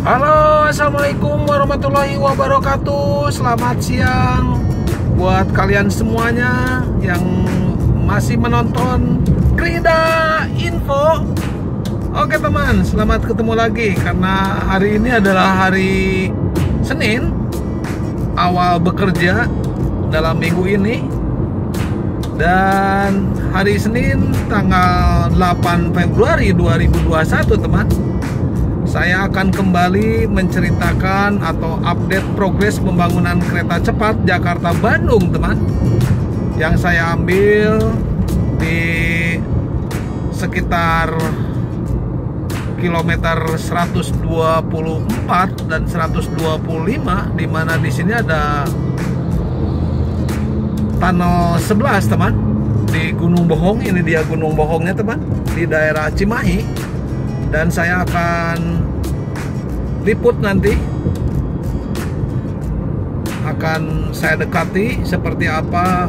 Halo, assalamualaikum warahmatullahi wabarakatuh. Selamat siang buat kalian semuanya yang masih menonton Krida Info. Oke teman, selamat ketemu lagi karena hari ini adalah hari Senin, awal bekerja dalam minggu ini. Dan hari Senin tanggal 8 Februari 2021 teman saya akan kembali menceritakan atau update progres pembangunan kereta cepat Jakarta-Bandung, teman. Yang saya ambil di sekitar kilometer 124 dan 125 di mana di sini ada tunnel 11 teman di Gunung Bohong ini dia Gunung Bohongnya teman di daerah Cimahi dan saya akan liput nanti. Akan saya dekati seperti apa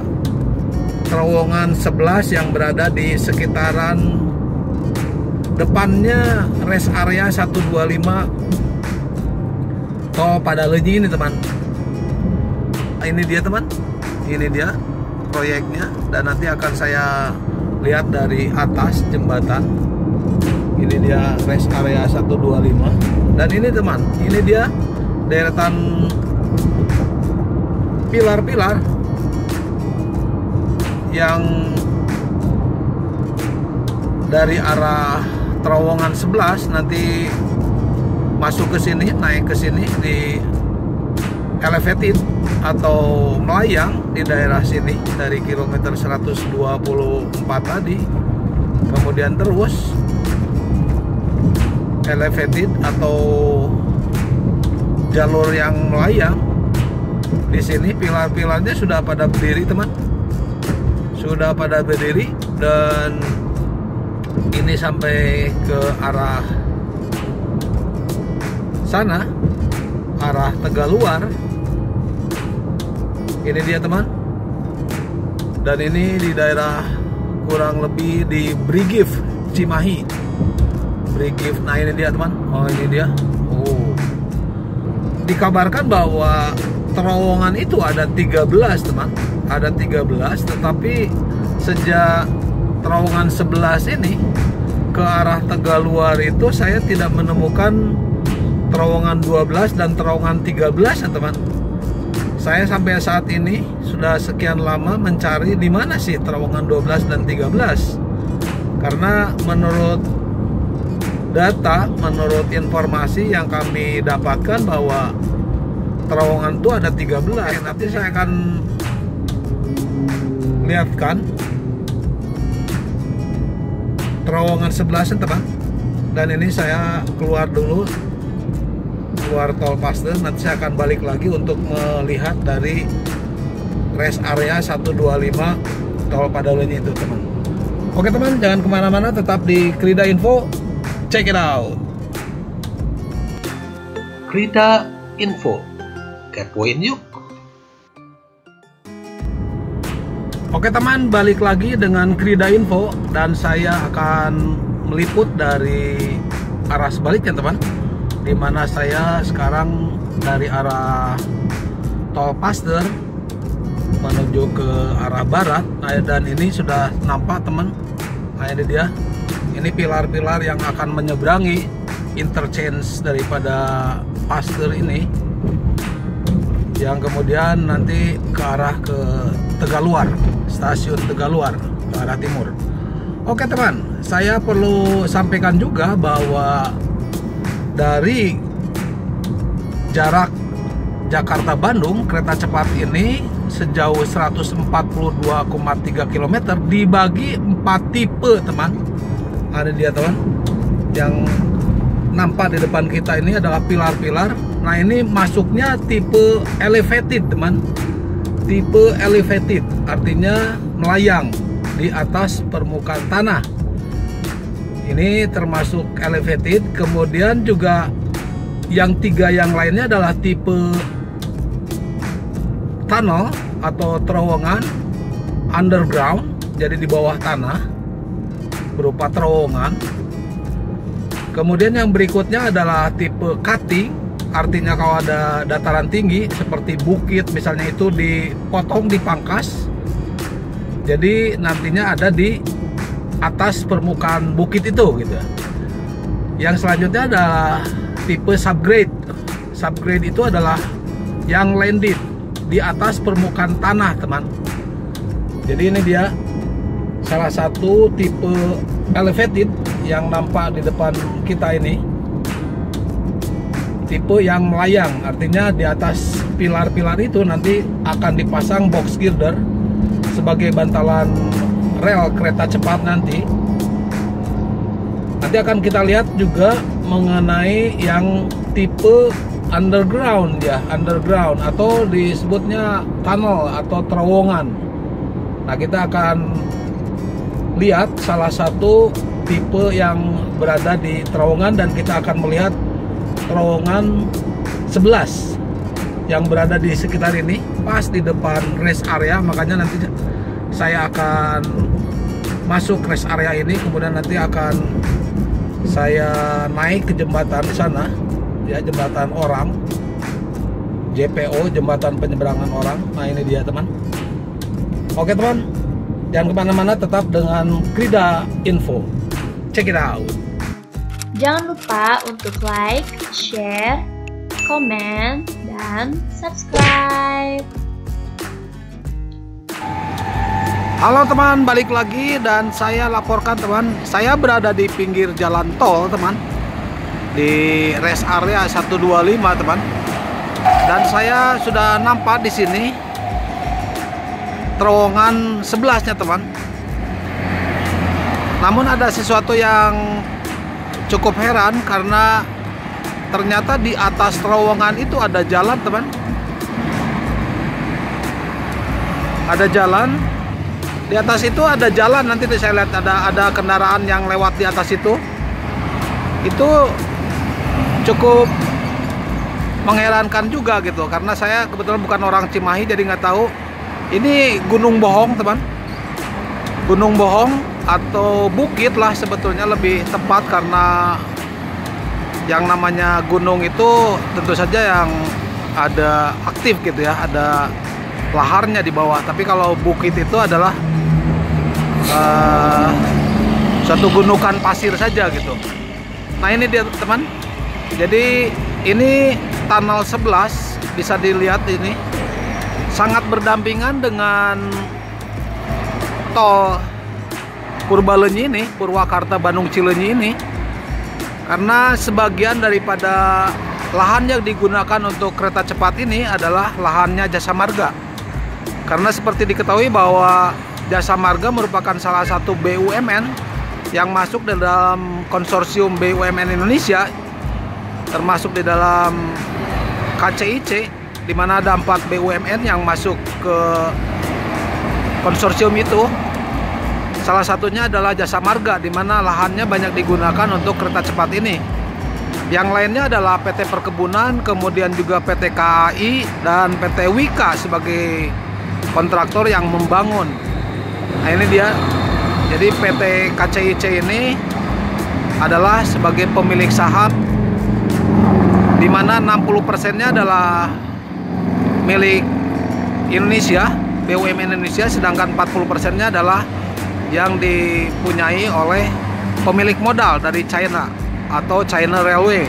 terowongan 11 yang berada di sekitaran depannya rest area 125 tol pada Leji ini teman. Ini dia teman. Ini dia proyeknya. Dan nanti akan saya lihat dari atas jembatan ini dia rest area 125 dan ini teman ini dia deretan pilar-pilar yang dari arah terowongan 11 nanti masuk ke sini naik ke sini di elevated atau melayang di daerah sini dari kilometer 124 tadi. Kemudian terus elevated atau jalur yang melayang di sini pilar-pilarnya sudah pada berdiri teman. Sudah pada berdiri dan ini sampai ke arah sana arah Tegaluar. Ini dia teman. Dan ini di daerah kurang lebih di Brigif Cimahi Brigif nah ini dia teman. Oh ini dia. Oh. Dikabarkan bahwa terowongan itu ada 13 teman. Ada 13 tetapi sejak terowongan 11 ini ke arah Tegaluar itu saya tidak menemukan terowongan 12 dan terowongan 13 ya teman. Saya sampai saat ini sudah sekian lama mencari di mana sih terowongan 12 dan 13 karena menurut data menurut informasi yang kami dapatkan bahwa terowongan itu ada 13 nanti saya akan lihatkan. Terowongan 11 teman dan ini saya keluar dulu keluar tol Pasteur nanti saya akan balik lagi untuk melihat dari rest area 125 tol Padalenyi itu teman. Oke teman jangan ke mana-mana tetap di Krida Info Check it out. Krita Info. Kepoin yuk. Oke teman, balik lagi dengan Krida Info dan saya akan meliput dari arah sebaliknya teman. Di mana saya sekarang dari arah tol Pasteur menuju ke arah barat. Nah, dan ini sudah nampak teman. Nah ini dia ini pilar-pilar yang akan menyeberangi interchange daripada Pasteur ini. Yang kemudian nanti ke arah ke Tegaluar stasiun Tegaluar ke arah timur. Oke teman saya perlu sampaikan juga bahwa dari jarak Jakarta Bandung kereta cepat ini sejauh 142,3 km dibagi 4 tipe teman ada dia teman yang nampak di depan kita ini adalah pilar-pilar. Nah ini masuknya tipe elevated teman. Tipe elevated artinya melayang di atas permukaan tanah. Ini termasuk elevated. Kemudian juga yang tiga yang lainnya adalah tipe tunnel atau terowongan underground jadi di bawah tanah berupa terowongan Kemudian yang berikutnya adalah tipe cutting, artinya kalau ada dataran tinggi seperti bukit misalnya itu dipotong dipangkas. Jadi nantinya ada di atas permukaan bukit itu gitu. Yang selanjutnya adalah tipe subgrade. Subgrade itu adalah yang landed di atas permukaan tanah, teman. Jadi ini dia salah satu tipe elevated yang nampak di depan kita ini. Tipe yang melayang artinya di atas pilar-pilar itu nanti akan dipasang box girder sebagai bantalan rel kereta cepat nanti. Nanti akan kita lihat juga mengenai yang tipe underground ya underground atau disebutnya tunnel atau terowongan. Nah kita akan lihat salah satu tipe yang berada di terowongan dan kita akan melihat terowongan 11 yang berada di sekitar ini pas di depan rest area. Makanya nanti saya akan masuk rest area ini kemudian nanti akan saya naik ke jembatan sana ya jembatan orang JPO jembatan penyeberangan orang. Nah ini dia teman. Oke teman jangan ke mana-mana tetap dengan Krida Info Check it out. Jangan lupa untuk like, share, komen, dan subscribe. Halo teman, balik lagi dan saya laporkan teman, saya berada di pinggir jalan tol teman di rest area 125 teman. Dan saya sudah nampak di sini terowongan sebelahnya teman namun ada sesuatu yang cukup heran karena ternyata di atas terowongan itu ada jalan, teman. Ada jalan. Di atas itu ada jalan nanti saya lihat ada ada kendaraan yang lewat di atas itu. Itu cukup mengherankan juga gitu karena saya kebetulan bukan orang Cimahi jadi nggak tahu ini Gunung Bohong teman. Gunung Bohong atau bukit lah sebetulnya lebih tepat karena yang namanya gunung itu tentu saja yang ada aktif gitu ya ada laharnya di bawah. Tapi kalau bukit itu adalah uh, suatu gunungan pasir saja gitu. Nah ini dia teman. Jadi ini tunnel 11 bisa dilihat ini sangat berdampingan dengan tol Purbalenyi ini, Purwakarta Bandung Cilenyi ini karena sebagian daripada lahan yang digunakan untuk kereta cepat ini adalah lahannya Jasa Marga. Karena seperti diketahui bahwa Jasa Marga merupakan salah satu BUMN yang masuk di dalam konsorsium BUMN Indonesia termasuk di dalam KCIC di mana ada empat BUMN yang masuk ke konsorsium itu Salah satunya adalah jasa marga di mana lahannya banyak digunakan untuk kereta cepat ini. Yang lainnya adalah PT Perkebunan, kemudian juga PT KAI dan PT Wika sebagai kontraktor yang membangun. Nah ini dia. Jadi PT KCIC ini adalah sebagai pemilik saham di mana 60 persennya adalah milik Indonesia, BUMN Indonesia, sedangkan 40 persennya adalah yang dipunyai oleh pemilik modal dari China atau China Railway.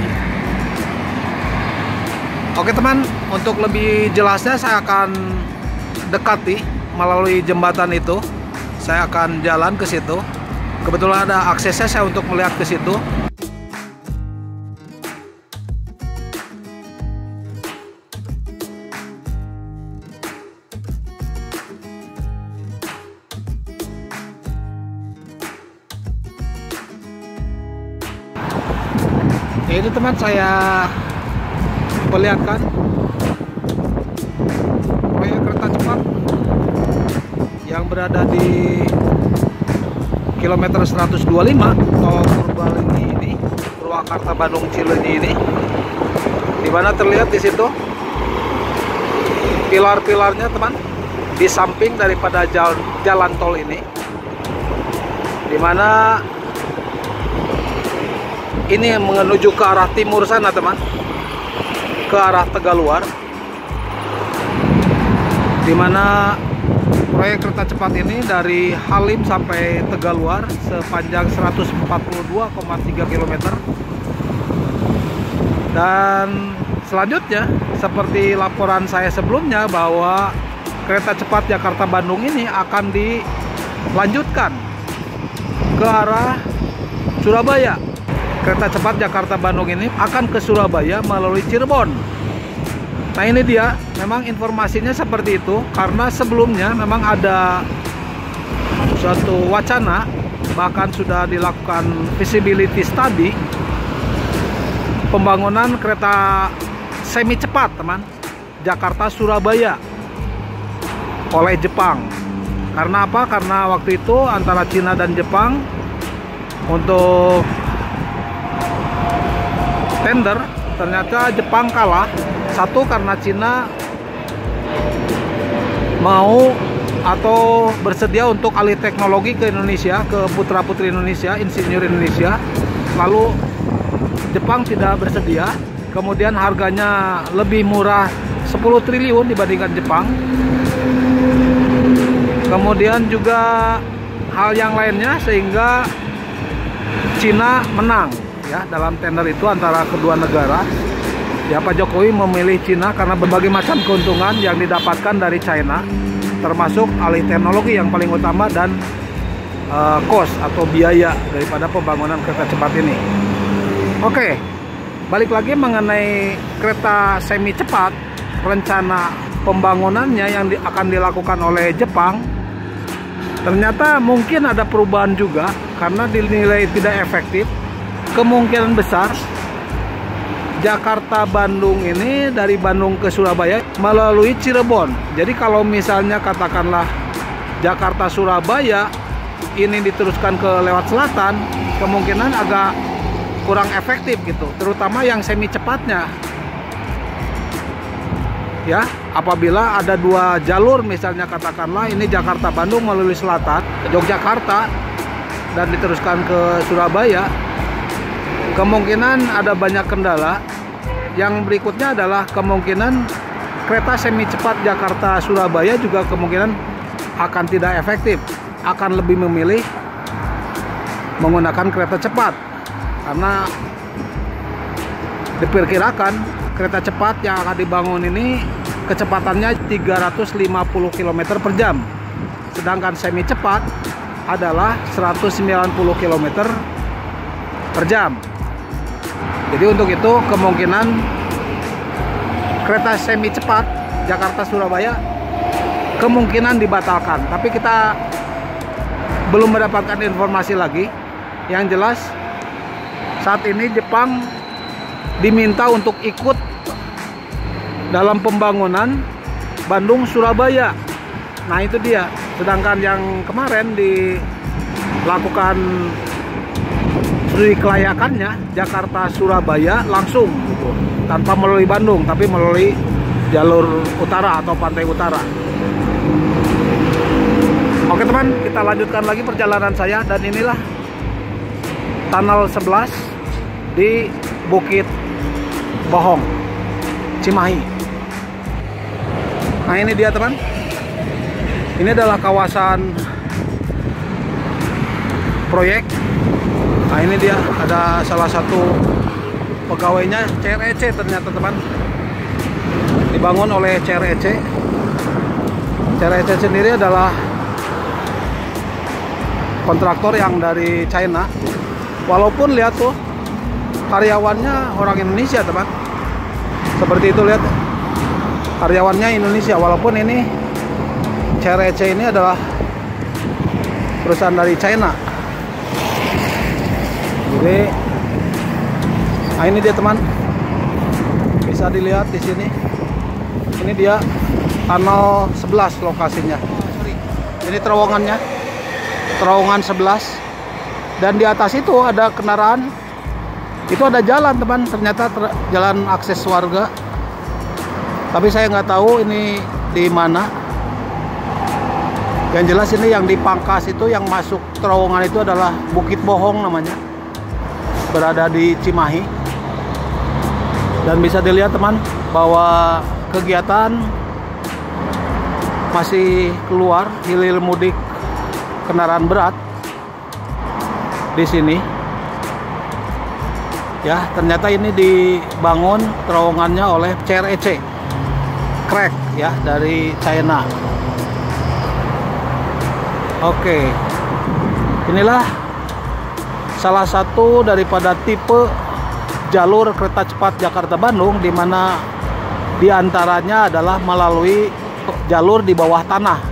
Oke teman, untuk lebih jelasnya saya akan dekati melalui jembatan itu. Saya akan jalan ke situ. Kebetulan ada aksesnya saya untuk melihat ke situ. Teman saya perlihatkan. Proyek kereta cepat yang berada di kilometer 125 tol Purbalenyi ini Purwakarta Bandung Cileunyi ini di mana terlihat di situ? Pilar-pilarnya teman di samping daripada jalan, jalan tol ini. Di mana ini menuju ke arah timur sana teman. Ke arah Tegaluar di mana proyek kereta cepat ini dari Halim sampai Tegaluar sepanjang 142,3 km dan selanjutnya seperti laporan saya sebelumnya bahwa kereta cepat Jakarta Bandung ini akan dilanjutkan ke arah Surabaya kereta cepat Jakarta Bandung ini akan ke Surabaya melalui Cirebon. Nah ini dia. Memang informasinya seperti itu karena sebelumnya memang ada suatu wacana bahkan sudah dilakukan visibility study pembangunan kereta semi cepat teman. Jakarta Surabaya. Oleh Jepang. Karena apa? karena waktu itu antara Cina dan Jepang untuk tender ternyata Jepang kalah. Satu karena Cina mau atau bersedia untuk alih teknologi ke Indonesia ke putra putri Indonesia insinyur Indonesia. Lalu Jepang tidak bersedia. Kemudian harganya lebih murah 10 triliun dibandingkan Jepang. Kemudian juga hal yang lainnya sehingga Cina menang ya dalam tender itu antara kedua negara. Ya Pak Jokowi memilih Cina karena berbagai macam keuntungan yang didapatkan dari China termasuk alih teknologi yang paling utama dan uh, cost atau biaya daripada pembangunan kereta cepat ini. Oke balik lagi mengenai kereta semi cepat. Rencana pembangunannya yang di, akan dilakukan oleh Jepang ternyata mungkin ada perubahan juga karena dinilai tidak efektif kemungkinan besar Jakarta Bandung ini dari Bandung ke Surabaya melalui Cirebon. Jadi kalau misalnya katakanlah Jakarta Surabaya ini diteruskan ke lewat selatan kemungkinan agak kurang efektif gitu terutama yang semi cepatnya. Ya apabila ada dua jalur misalnya katakanlah ini Jakarta Bandung melalui selatan Yogyakarta dan diteruskan ke Surabaya kemungkinan ada banyak kendala. Yang berikutnya adalah kemungkinan kereta semi cepat Jakarta Surabaya juga kemungkinan akan tidak efektif. Akan lebih memilih menggunakan kereta cepat. Karena diperkirakan kereta cepat yang akan dibangun ini kecepatannya 350 km per jam. Sedangkan semi cepat adalah 190 km per jam jadi untuk itu kemungkinan kereta semi cepat Jakarta Surabaya kemungkinan dibatalkan. Tapi kita belum mendapatkan informasi lagi. Yang jelas saat ini Jepang diminta untuk ikut dalam pembangunan Bandung Surabaya. Nah itu dia. Sedangkan yang kemarin dilakukan studi kelayakannya Jakarta Surabaya langsung gitu. Tanpa melalui Bandung tapi melalui jalur utara atau pantai utara. Oke teman kita lanjutkan lagi perjalanan saya. Dan inilah tunnel 11 di Bukit Bohong Cimahi. Nah ini dia teman. Ini adalah kawasan proyek nah ini dia ada salah satu pegawainya CREC ternyata teman. Dibangun oleh CREC CREC sendiri adalah kontraktor yang dari China. Walaupun lihat tuh karyawannya orang Indonesia teman. Seperti itu lihat. Karyawannya Indonesia walaupun ini CRC ini adalah perusahaan dari China jadi nah ini dia teman. Bisa dilihat di sini. Ini dia tunnel 11 lokasinya. Ini terowongannya. Terowongan 11 dan di atas itu ada kendaraan. Itu ada jalan teman. Ternyata ter jalan akses warga. Tapi saya nggak tahu ini di mana. Yang jelas ini yang di Pangkas itu yang masuk terowongan itu adalah Bukit Bohong namanya berada di Cimahi. Dan bisa dilihat teman bahwa kegiatan masih keluar hilir mudik kendaraan berat di sini. Ya, ternyata ini dibangun terowongannya oleh CREC. Crack ya dari China. Oke. Inilah salah satu daripada tipe jalur kereta cepat Jakarta Bandung di mana di antaranya adalah melalui jalur di bawah tanah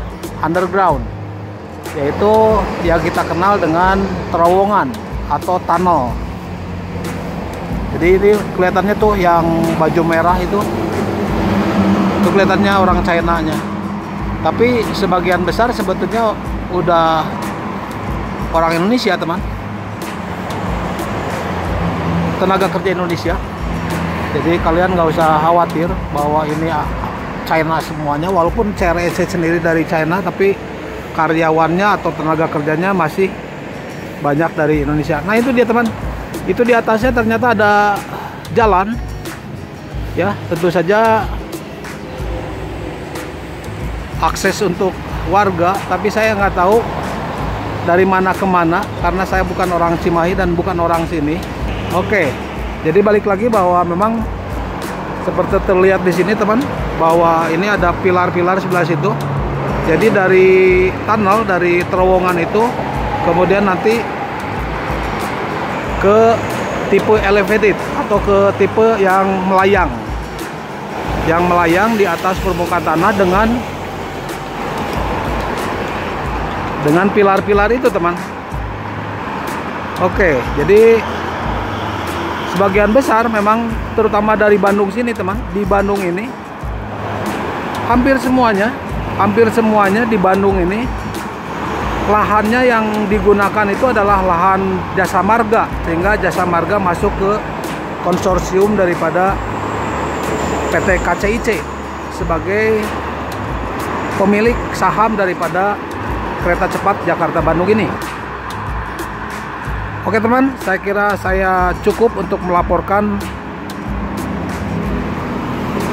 underground yaitu yang kita kenal dengan terowongan atau tunnel. Jadi ini kelihatannya tuh yang baju merah itu itu kelihatannya orang China nya tapi sebagian besar sebetulnya udah orang Indonesia teman tenaga kerja Indonesia. Jadi kalian nggak usah khawatir bahwa ini China semuanya walaupun CREC sendiri dari China tapi karyawannya atau tenaga kerjanya masih banyak dari Indonesia. Nah itu dia teman. Itu di atasnya ternyata ada jalan. Ya tentu saja akses untuk warga tapi saya nggak tahu dari mana ke mana karena saya bukan orang Cimahi dan bukan orang sini oke jadi balik lagi bahwa memang seperti terlihat di sini teman bahwa ini ada pilar-pilar sebelah situ. Jadi dari tunnel dari terowongan itu kemudian nanti ke tipe elevated atau ke tipe yang melayang. Yang melayang di atas permukaan tanah dengan dengan pilar-pilar itu teman. Oke jadi sebagian besar memang terutama dari Bandung sini teman di Bandung ini hampir semuanya hampir semuanya di Bandung ini lahannya yang digunakan itu adalah lahan jasa marga sehingga jasa marga masuk ke konsorsium daripada PT KCIC sebagai pemilik saham daripada kereta cepat Jakarta Bandung ini Oke teman, saya kira saya cukup untuk melaporkan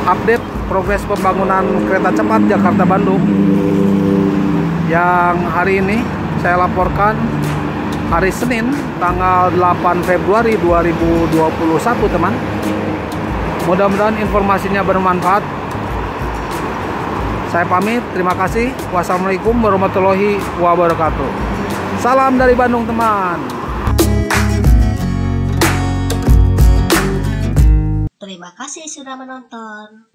update progres pembangunan kereta cepat Jakarta Bandung. Yang hari ini saya laporkan hari Senin tanggal 8 Februari 2021 teman. Mudah-mudahan informasinya bermanfaat. Saya pamit terima kasih. Wassalamualaikum warahmatullahi wabarakatuh. Salam dari Bandung teman Terima kasih sudah menonton.